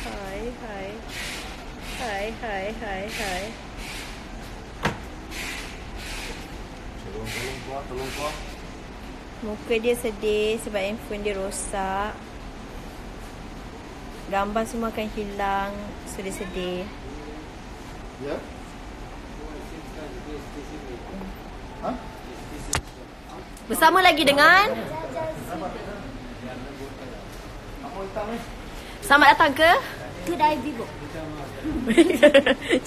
Hai, hai. Hai, hai, hai, hai. Tolong, tolong kuah, tolong kuah. Muka dia sedih sebab handphone dia rosak. Gambar semua akan hilang. So dia sedih. Ya? Ha? Bersama lagi dengan Apa hitam ni? Selamat datang ke Kedai Vivo.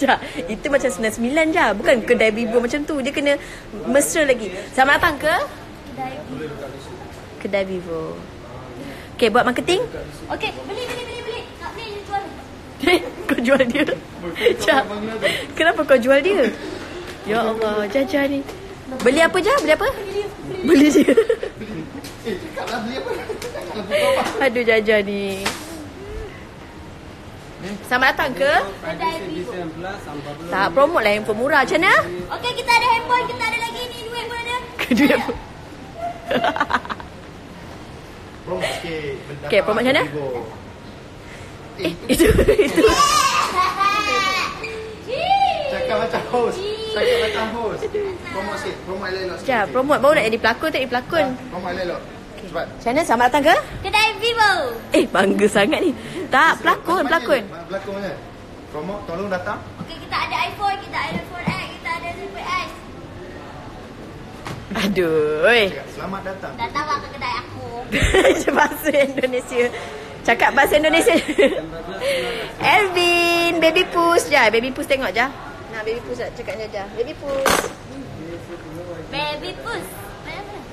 Ja, itu macam 99 je Bukan kedai bibo macam tu Dia kena mesra lagi Selamat datang ke Kedai Vivo. Kedai Vivo Okay, buat marketing Okey, beli beli beli beli. Tak beli you jual. Kau jual dia Ja, kenapa kau jual dia? Ya Allah, Jaja ni Beli apa je? Beli apa? Beli dia Eh, cakap lah beli apa? Aduh Jaja ni Selamat datang ke? Kedai Vivo. Tak, promote lah handphone murah Macam mana? Okey, kita ada handphone, kita ada lagi ni duit pun ada. Kedua Promote sikit. Benda Okay, promote macam mana? Eh, itu, itu Cakap macam host. Cakap macam host. Promote sikit. Promote elok-elok sikit. Sekejap, promote baru nak jadi pelakon tak jadi pelakon Promote elok-elok. Cepat. Macam mana? Selamat datang ke? Kedai Vivo. Eh, bangga sangat ni Tak, pelakon, pelakon mana? Pelakon mana? Promote, tolong datang. Okey, kita ada iPhone, kita ada iPhone X, kita ada Super X. Aduh, oi Cakap, selamat datang. Datang ke kedai aku. Bahasa Indonesia Cakap bahasa Indonesia Elvin Baby Puss je Baby Puss tengok je Nah Baby Puss nak cakap je je Baby Puss Baby Puss.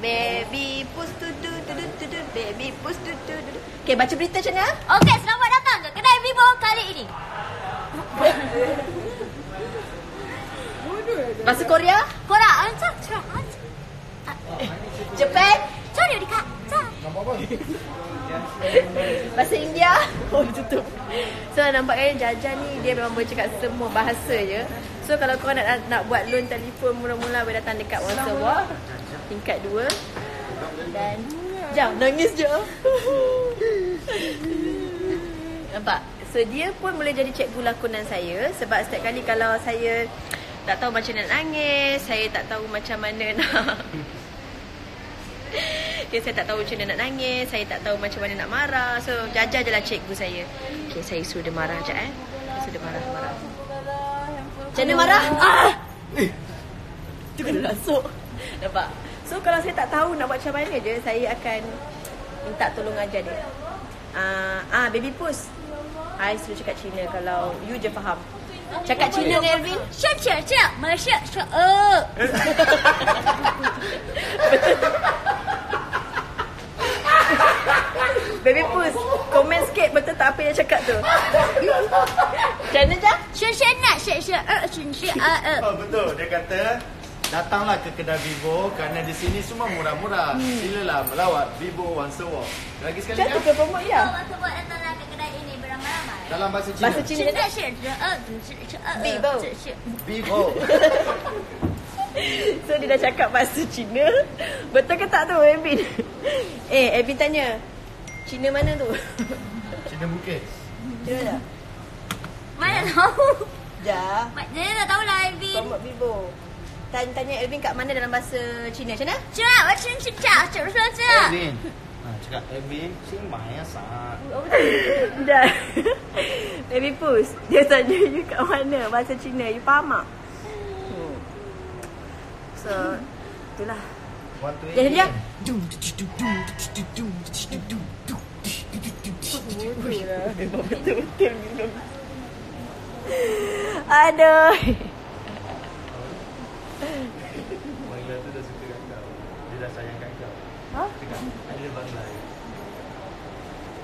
Baby Puss tu tu tu tu tu tu Baby Puss tu tu tu tu Okay baca berita macam mana Okey, selamat datang ke kedai Vivo kali ini. Bahasa Korea Korang, ancak, cerah, ancak. Japan Sorry, Dika. Cak. Nampak apa? Bahasa India Oh tutup So nampaknya Jaja ni Dia memang boleh cakap semua bahasa je So kalau kau nak nak buat loan telefon Mula-mula boleh datang dekat Walk Tingkat 2 Dan Jam nangis je. Nampak? So dia pun boleh jadi cikgu lakonan saya. Sebab setiap kali kalau saya Tak tahu macam mana nak nangis Saya tak tahu macam mana nak Okay, saya tak tahu macam mana nak nangis Saya tak tahu macam mana nak marah. So, Jaja je lah cikgu saya. Okay, saya suruh dia marah sekejap eh. Saya suruh dia marah, marah. Macam mana marah? Ah! Tu kena rasuk. Nampak? So kalau saya tak tahu nak buat macam mana je Saya akan minta tolong ajar dia. Ah, uh, ah, baby pus I selalu cakap Cina kalau you je faham. Cakap Cina dengan Elvin Cia cia cia Malaysia cia uh. Baby pus Komen sikit betul tak apa yang cakap tu? Macam mana je Cia cia nak. Cia cia Cia cia Betul. Dia kata datanglah ke kedai Vivo kerana di sini semua murah-murah. Hmm. Silalah melawat Vivo Once a Walk. Lagi sekali Jatuh ya? ke promo ya? Once a Walk datanglah ke kedai ini beramai-ramai. Dalam bahasa Cina. Bahasa Cina. Vivo. Vivo. So dia dah cakap bahasa Cina Betul ke tak tu Abin? Eh Abin tanya Cina mana tu? Cina Bukit. Cina mana? Mana tahu? Ja. Mana tahu lah Abin Tomat Vivo tanya, tanya Elvin kat mana dalam bahasa Cina. Macam mana? Cina, macam Cina, macam macam Cina Alvin, ha, cakap Elvin, Cina banyak sangat Dah, baby Puss, dia tanya you kat mana? Bahasa Cina, you faham tak? Hmm. So, itulah. Dah dia? Dum, dum, dum, dum, dum, dum, dum, dum, dum, dum, Aduh. Dah sayang kat kau. Ha? Cakap, ada Bangla.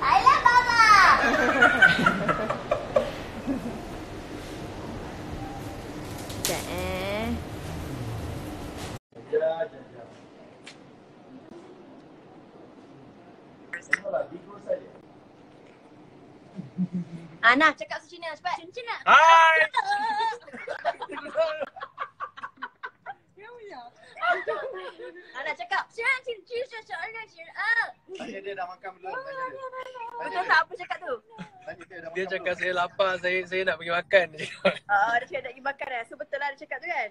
Ayah baba. Sekejap eh Ja, ja, ja. Semualah, Vivo saja. Ana cakap bahasa Cina cepat 真的。Hai! dia dah makan belum? Tanya dia. Tanya Betul dia. tak apa cakap tu? Tanya dia dah Dia cakap saya lapar, saya saya nak pergi makan. Ah, dia cakap nak pergi makan dah. So betul lah dia cakap tu kan?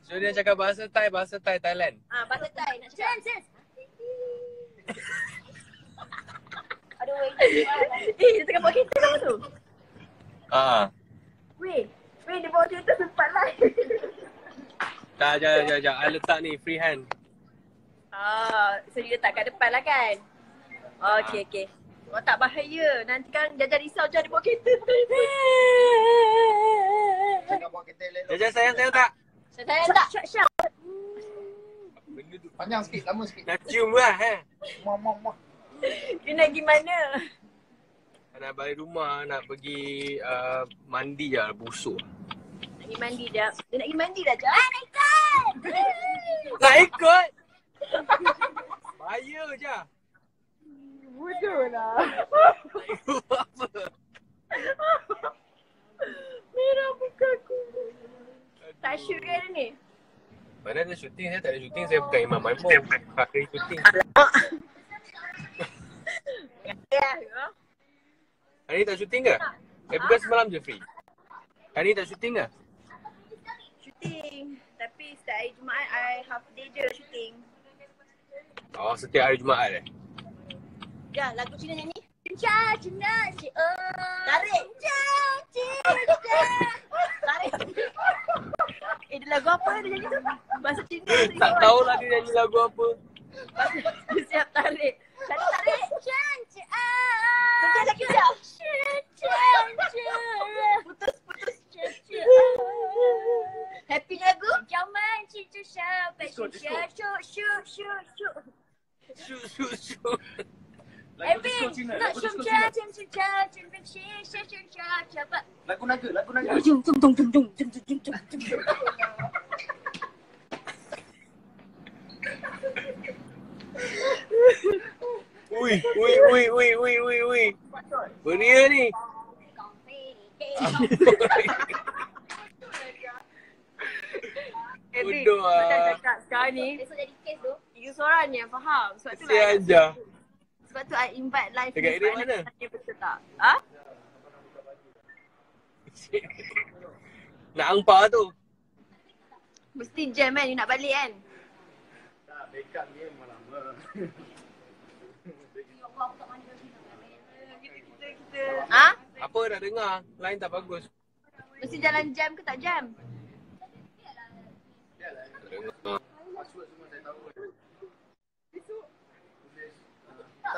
So dia cakap bahasa Thai, bahasa Thai Thailand. Ah, bahasa Thai nak cakap. Jen, Jen. Aduh, eh, dia tengah bawa kereta sama tu. Ah. Weh, weh dia bawa kereta sempat lah. Tak, jangan, jangan, jangan. I letak ni, free hand. ah, so dia letak kat depan lah kan? Okey, okey. Oh, tak bahaya. Nanti kan Jaja risau je dia bawa kereta. Jangan bawa kereta elok. Jajan sayang, sayang tak? Saya tak. Syak, syak. Benda tu. Panjang sikit, lama sikit. Nak cium lah, eh. Muah, muah, muah. Dia nak pergi mana? Nak balik rumah, nak pergi uh, mandi je, busuk. Nak pergi mandi dah. Dia nak pergi mandi dah, Jap. Nak ikut? Bahaya je. Bodoh lah. Merah muka aku. Tak shoot ke ni? Mana ada syuting, saya tak ada syuting, saya bukan Imam Maimon. Hari syuting. Ya. Hari ni tak syuting ke? Eh bukan semalam je free. Hari ni tak syuting ke? Shooting. Tapi setiap hari Jumaat, I half day je shooting. Oh, setiap hari Jumaat eh? Ya, lagu Cina nyanyi. Cinta, cinta, cinta. Tarik. Cinta, cinta. Tarik. eh, dia lagu apa dia nyanyi tu? Bahasa Cina. Tak tahulah dia nyanyi lagu apa. Dia siap tarik. Tarik, tarik. Cinta. Sekejap lagi, sekejap. Cinta. Putus, putus. Happy lagu? Jangan cinta sampai Disco, cinta. Syuk, syuk, syuk, syuk. Shoot, shoot, shoot. Lagu Every, disco Cina, nak lagu disco cinta, Cina. cinta, cinta, cinta, cinta, cinta, cepat. Lagu naga, lagu naga. Jung, jung, jung, jung, jung, jung, jung, jung, jung, jung. Ui, ui, ui, ui, ui, ui, ui. Beria ni. Bodoh macam ah. cakap sekarang ni, Besok jadi kes tu. you seorang ni yang faham. Sebab tu I- je. Sebab tu I invite live Dekat area mana? tanya betul tak? Ha? Nak angpau tu. Mesti jam kan, you nak balik kan? Tak, backup ni memang lama. Ha? Apa dah dengar? Line tak bagus. Mesti jalan jam ke tak jam? Tak dengar. Password semua saya tahu.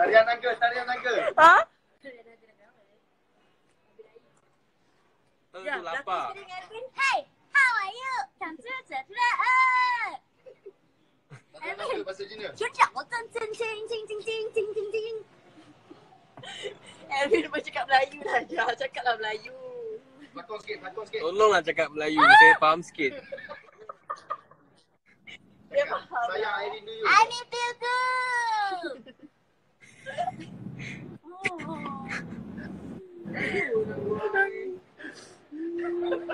Tarian naga, tarian naga. Ha? Eh Ya, tu lapar. lagu dengan Alvin. Hey, how are you？长这长出来，呃， Tarian naga bahasa Cina. 学长，我真真真真真真真真真。 Alvin pun cakap Melayu dah. Jangan cakaplah Melayu. Lakon sikit, lakon sikit. Tolonglah cakap Melayu. Saya faham sikit. Dia faham. Sayang, I rindu you. I need feel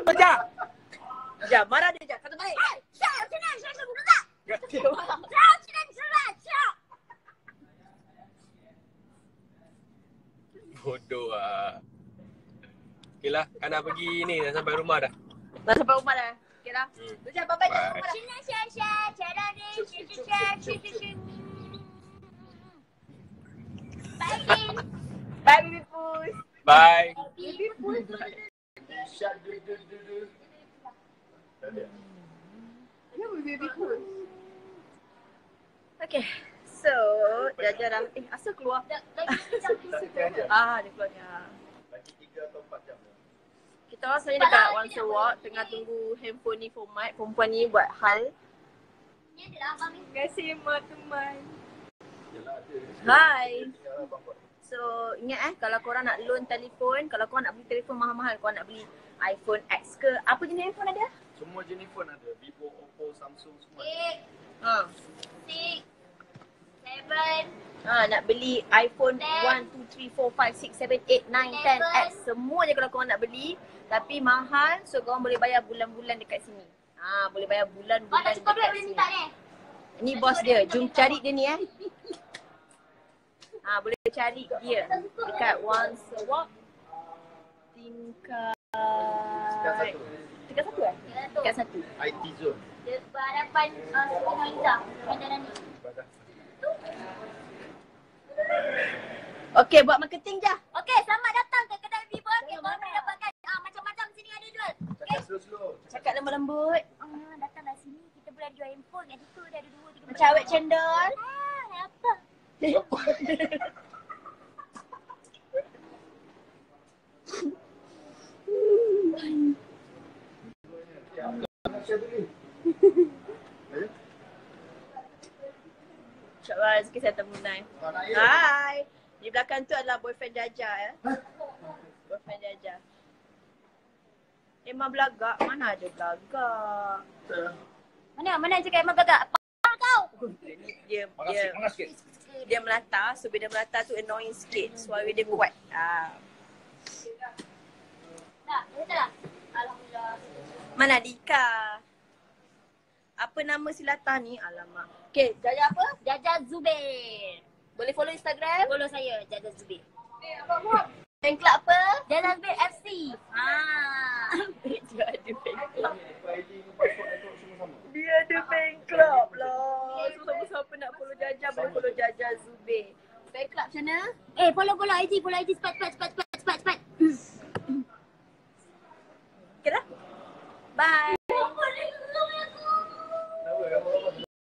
Sekejap. Sekejap. Marah dia sekejap. kata balik. Hey, siap. Macam mana? Saya buka tak? Bodoh ah. Okay lah, kan pergi ni, dah sampai rumah dah Dah sampai rumah dah, okay lah hmm. Sekejap, bye-bye dah rumah dah Cina, Cina, Cina, Cina, Cina, Cina, Cina, Cina, Cina, Cina, Cina, Bye. Okay. So, Jaja dah. Eh, asal keluar? Ah, dia keluarnya. Lagi tiga atau empat jam. Kita orang sebenarnya dekat One So Walk tengah tunggu handphone ni format. Perempuan ni buat hal. Terima kasih mak teman. Hai. So ingat eh kalau korang nak loan telefon, kalau korang nak beli telefon mahal-mahal, korang nak beli iPhone X ke apa jenis handphone ada? Semua jenis phone ada. Vivo, Oppo, Samsung semua. Eight, Ha. six, seven, Ha, nak beli iPhone Ten. 1, 2, 3, 4, 5, 6, 7, 8, 9, 10, Eleven. X Semua je kalau korang nak beli Tapi mahal So korang boleh bayar bulan-bulan dekat sini Ha, boleh bayar bulan-bulan tak cukup duit dekat boleh sini minta ni. Ni bos dia, jom cari dia ni eh Ha, boleh cari dia Dekat One Walk Tingkat satu. Tingkat satu eh? Tingkat satu IT zone. Dia berhadapan uh, Sungai. Bandaran ni. Okay, buat marketing je Okey, selamat datang ke kedai Vivo. Okey, korang boleh dapatkan ah, macam-macam sini ada jual. Okey. Cakap slow-slow. Cakap lembut-lembut Ah, datanglah sini. Kita boleh jual handphone. Kat situ dia ada dua, tiga. Macam awet cendol? InsyaAllah rezeki saya nak ya? Hai. Di belakang tu adalah boyfriend Jaja ya. Boyfriend Jaja. Memang belagak. Mana ada belagak? Mana? Mana cakap emang gagak? Apa kau? Dia dia sikit, panas sikit. Dia melata. So bila melata tu annoying sikit. Suara dia kuat. Ah. Mana Dika? Apa nama si Lata ni? Alamak. Okay, Jaja apa? Jaja Zubair. Boleh follow Instagram? Follow saya, Jaja Zubair. Fan club apa? Jaja Zubair FC. Ha. Dia ada fan club. Dia ada fan club lah. Follow Jaja boleh follow Jaja Zubir. Fan club macam mana? Eh, follow follow IG, follow IG cepat cepat cepat cepat cepat cepat. Dah? Bye.